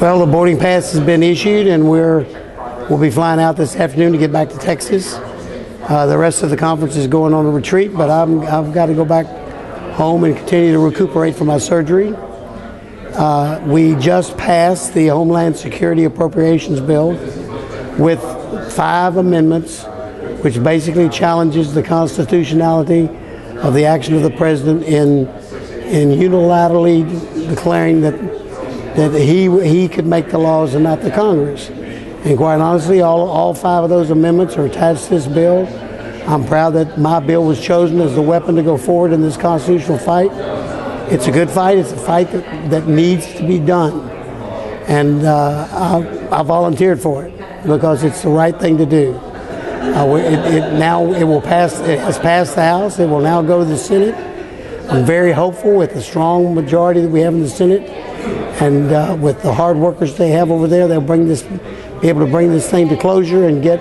Well, the boarding pass has been issued, and we're we'll be flying out this afternoon to get back to Texas. Uh, the rest of the conference is going on a retreat, but I'm, I've got to go back home and continue to recuperate from my surgery. Uh, we just passed the Homeland Security Appropriations Bill with five amendments, which basically challenges the constitutionality of the action of the president in in unilaterally declaring that that he he could make the laws and not the Congress. And quite honestly, all, all five of those amendments are attached to this bill. I'm proud that my bill was chosen as the weapon to go forward in this constitutional fight. It's a good fight. It's a fight that, that needs to be done. And uh, I, I volunteered for it because it's the right thing to do. Uh, it, it, now it will pass. It has passed the House. It will now go to the Senate. I'm very hopeful with the strong majority that we have in the Senate, and uh, with the hard workers they have over there, they'll bring this, be able to bring this thing to closure and get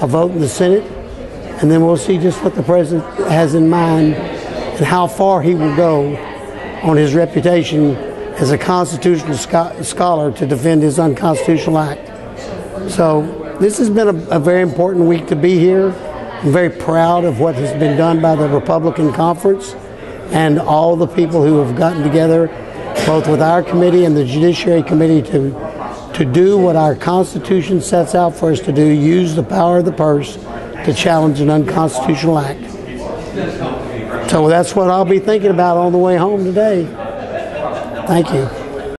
a vote in the Senate, and then we'll see just what the president has in mind and how far he will go on his reputation as a constitutional scho- scholar to defend his unconstitutional act. So this has been a, a, very important week to be here. I'm very proud of what has been done by the Republican conference and all the people who have gotten together, both with our committee and the Judiciary Committee, to to do what our Constitution sets out for us to do: use the power of the purse to challenge an unconstitutional act. So that's what I'll be thinking about on the way home today. Thank you.